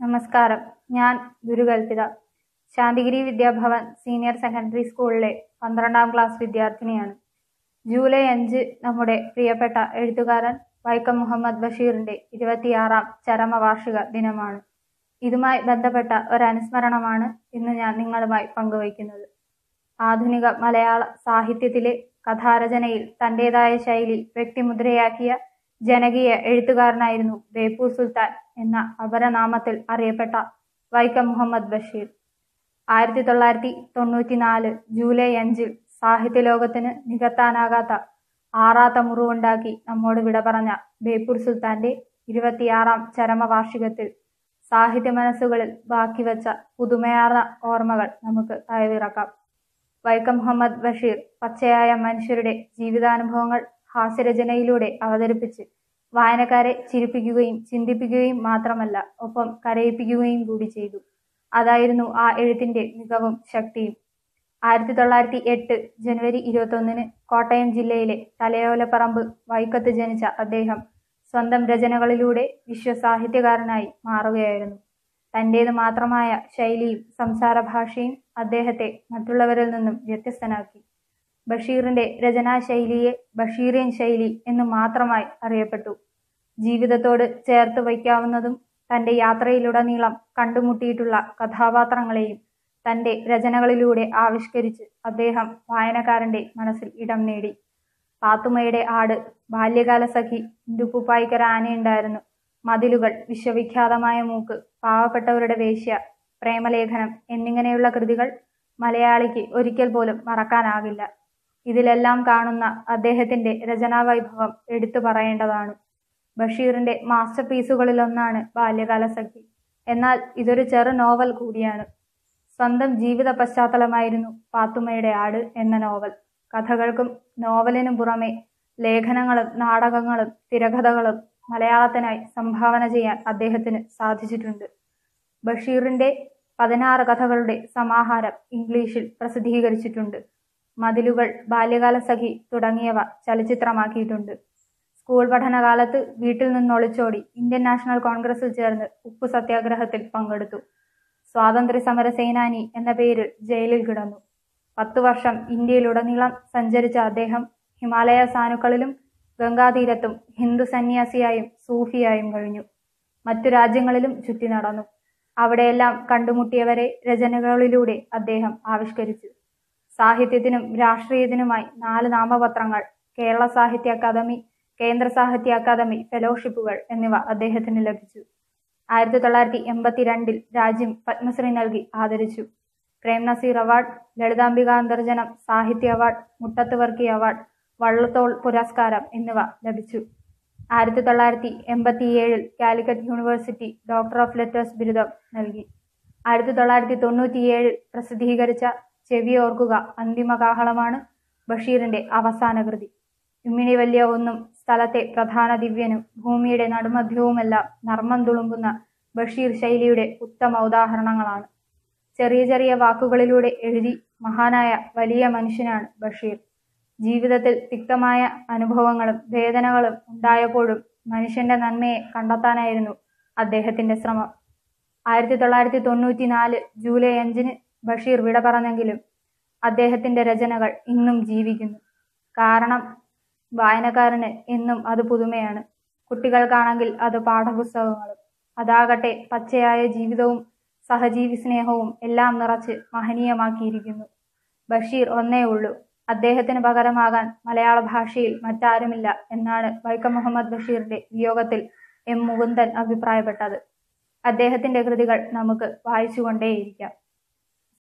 നമസ്കാരം. ഞാൻ ഗുരുകൽപിത. Santhigiri Vidyabhavan senior secondary സ്കൂളിലെ പന്ത്രണ്ടാം ക്ലാസ് വിദ്യാർത്ഥിനിയാണ്. ജൂലൈ അഞ്ച് നമ്മുടെ പ്രിയപ്പെട്ട എഴുത്തുകാരൻ വൈക്കം മുഹമ്മദ് ബഷീറിന്റെ ഇരുപത്തിയാറാം ചരമവാർഷിക ദിനമാണ്. ഇതുമായി ബന്ധപ്പെട്ട ഒരനുസ്മരണമാണ് ഇന്ന് ഞാൻ നിങ്ങളുമായി പങ്കുവയ്ക്കുന്നത്. ആധുനിക മലയാള സാഹിത്യത്തിലെ കഥാരചനയിൽ തന്റേതായ ശൈലി വ്യക്തിമുദ്രയാക്കിയ ജനകീയ എഴുത്തുകാരനായിരുന്നു ബേപ്പൂർ സുൽത്താൻ എന്ന അപരനാമത്തിൽ അറിയപ്പെട്ട വൈക്കം മുഹമ്മദ് ബഷീർ. ആയിരത്തി തൊള്ളായിരത്തി തൊണ്ണൂറ്റിനാല് ജൂലൈ അഞ്ചിൽ സാഹിത്യലോകത്തിന് നികത്താനാകാത്ത ആറാത്ത മുറിവുണ്ടാക്കി നമ്മോട് വിട പറഞ്ഞ ബേപ്പൂർ സുൽത്താന്റെ ഇരുപത്തിയാറാം ചരമവാർഷികത്തിൽ സാഹിത്യ മനസ്സുകളിൽ ബാക്കി വച്ച പുതുമയാർന്ന ഓർമ്മകൾ നമുക്ക് കയവിറക്കാം വൈക്കം മുഹമ്മദ് ബഷീർ പച്ചയായ മനുഷ്യരുടെ ജീവിതാനുഭവങ്ങൾ ഹാസ്യരചനയിലൂടെ അവതരിപ്പിച്ച് വായനക്കാരെ ചിരിപ്പിക്കുകയും ചിന്തിപ്പിക്കുകയും മാത്രമല്ല ഒപ്പം കരയിപ്പിക്കുകയും കൂടി ചെയ്തു. അതായിരുന്നു ആ എഴുത്തിന്റെ മികവും ശക്തിയും. ആയിരത്തി തൊള്ളായിരത്തി എട്ട് ജനുവരി ഇരുപത്തൊന്നിന് കോട്ടയം ജില്ലയിലെ തലയോലപ്പറമ്പ് വൈക്കത്ത് ജനിച്ച അദ്ദേഹം സ്വന്തം രചനകളിലൂടെ വിശ്വസാഹിത്യകാരനായി മാറുകയായിരുന്നു. തന്റേത് മാത്രമായ ശൈലിയും സംസാര ഭാഷയും അദ്ദേഹത്തെ മറ്റുള്ളവരിൽ നിന്നും വ്യത്യസ്തനാക്കി. ബഷീറിന്റെ രചനാശൈലിയെ ബഷീറിയൻ ശൈലി എന്ന് മാത്രമായി അറിയപ്പെട്ടു. ജീവിതത്തോട് ചേർത്ത് വയ്ക്കാവുന്നതും തന്റെ യാത്രയിലുടനീളം കണ്ടുമുട്ടിയിട്ടുള്ള കഥാപാത്രങ്ങളെയും തന്റെ രചനകളിലൂടെ ആവിഷ്കരിച്ച് അദ്ദേഹം വായനക്കാരന്റെ മനസ്സിൽ ഇടം നേടി. പാത്തുമ്മയുടെ ആട് ബാല്യകാല സഖി ഇന്ദുപ്പുപ്പായിക്കര ആനയുണ്ടായിരുന്നു. മതിലുകൾ വിശ്വവിഖ്യാതമായ മൂക്ക് പാവപ്പെട്ടവരുടെ വേശ്യ പ്രേമലേഖനം എന്നിങ്ങനെയുള്ള കൃതികൾ മലയാളിക്ക് ഒരിക്കൽ പോലും മറക്കാനാകില്ല. ഇതിലെല്ലാം കാണുന്ന അദ്ദേഹത്തിന്റെ രചനാവൈഭവം എടുത്തു പറയേണ്ടതാണ്. ബഷീറിന്റെ മാസ്റ്റർ പീസുകളിലൊന്നാണ് ബാല്യകാല സഖി എന്നാൽ ഇതൊരു ചെറു നോവൽ കൂടിയാണ്. സ്വന്തം ജീവിത പശ്ചാത്തലമായിരുന്നു പാത്തുമ്മയുടെ ആട് എന്ന നോവൽ. കഥകൾക്കും നോവലിനും പുറമെ ലേഖനങ്ങളും നാടകങ്ങളും തിരകഥകളും മലയാളത്തിനായി സംഭാവന ചെയ്യാൻ അദ്ദേഹത്തിന് സാധിച്ചിട്ടുണ്ട്. ബഷീറിന്റെ പതിനാറ് കഥകളുടെ സമാഹാരം ഇംഗ്ലീഷിൽ പ്രസിദ്ധീകരിച്ചിട്ടുണ്ട്. മതിലുകൾ ബാല്യകാലസഖി തുടങ്ങിയവ ചലച്ചിത്രമാക്കിയിട്ടുണ്ട്. സ്കൂൾ പഠനകാലത്ത് വീട്ടിൽ നിന്ന് ഒളിച്ചോടി ഇന്ത്യൻ നാഷണൽ കോൺഗ്രസിൽ ചേർന്ന് ഉപ്പു സത്യാഗ്രഹത്തിൽ പങ്കെടുത്തു. സ്വാതന്ത്ര്യ സമര സേനാനി എന്ന പേരിൽ ജയിലിൽ കിടന്നു. പത്തു വർഷം ഇന്ത്യയിലുടനീളം സഞ്ചരിച്ച അദ്ദേഹം ഹിമാലയ സാനുക്കളിലും ഗംഗാതീരത്തും ഹിന്ദു സന്യാസിയായും സൂഫിയായും കഴിഞ്ഞു. മറ്റു രാജ്യങ്ങളിലും ചുറ്റി നടന്നു. അവിടെയെല്ലാം കണ്ടുമുട്ടിയവരെ രചനകളിലൂടെ അദ്ദേഹം ആവിഷ്കരിച്ചു. സാഹിത്യത്തിനും രാഷ്ട്രീയത്തിനുമായി നാല് നാമപത്രങ്ങൾ കേരള സാഹിത്യ അക്കാദമി കേന്ദ്ര സാഹിത്യ അക്കാദമി ഫെലോഷിപ്പുകൾ എന്നിവ അദ്ദേഹത്തിന് ലഭിച്ചു. ആയിരത്തി തൊള്ളായിരത്തി എൺപത്തിരണ്ടിൽ രാജ്യം പത്മശ്രീ നൽകി ആദരിച്ചു. പ്രേംനസീർ അവാർഡ് ലളിതാംബിക അന്തർജനം സാഹിത്യ അവാർഡ് മുട്ടത്ത് വർക്കി അവാർഡ് വള്ളത്തോൾ പുരസ്കാരം എന്നിവ ലഭിച്ചു. ആയിരത്തി തൊള്ളായിരത്തി എൺപത്തിയേഴിൽ Calicut university doctor of letters ബിരുദം നൽകി. ആയിരത്തി തൊള്ളായിരത്തി തൊണ്ണൂറ്റിയേഴിൽ പ്രസിദ്ധീകരിച്ച ചെവി ഓർക്കുക അന്തിമ കാഹളമാണ് ബഷീറിന്റെ അവസാന കൃതി ഇമ്മിണി വലിയ ഒന്നും സ്ഥലത്തെ പ്രധാന ദിവ്യനും ഭൂമിയുടെ നടുമധ്യവുമെല്ലാം നർമ്മം തുളുമ്പുന്ന ബഷീർ ശൈലിയുടെ ഉത്തമ ഉദാഹരണങ്ങളാണ്. ചെറിയ ചെറിയ വാക്കുകളിലൂടെ എഴുതി മഹാനായ വലിയ മനുഷ്യനാണ് ബഷീർ. ജീവിതത്തിൽ തിക്തമായ അനുഭവങ്ങളും വേദനകളും ഉണ്ടായപ്പോഴും മനുഷ്യന്റെ നന്മയെ കണ്ടെത്താനായിരുന്നു അദ്ദേഹത്തിന്റെ ശ്രമം. ആയിരത്തി തൊള്ളായിരത്തി തൊണ്ണൂറ്റി നാല് ജൂലൈ അഞ്ചിന് ബഷീർ വിട പറഞ്ഞെങ്കിലും അദ്ദേഹത്തിന്റെ രചനകൾ ഇന്നും ജീവിക്കുന്നു. കാരണം വായനക്കാരന് എന്നും അത് പുതുമയാണ്. കുട്ടികൾക്കാണെങ്കിൽ അത് പാഠപുസ്തകങ്ങളും അതാകട്ടെ പച്ചയായ ജീവിതവും സഹജീവി സ്നേഹവും എല്ലാം നിറച്ച് മഹനീയമാക്കിയിരിക്കുന്നു. ബഷീർ ഒന്നേ ഉള്ളൂ. അദ്ദേഹത്തിന് പകരമാകാൻ മലയാള ഭാഷയിൽ മറ്റാരുമില്ല എന്നാണ് വൈക്കം മുഹമ്മദ് ബഷീറിന്റെ വിയോഗത്തിൽ എം മുകുന്ദൻ അഭിപ്രായപ്പെട്ടത്. അദ്ദേഹത്തിന്റെ കൃതികൾ നമുക്ക് വായിച്ചുകൊണ്ടേയിരിക്കാം.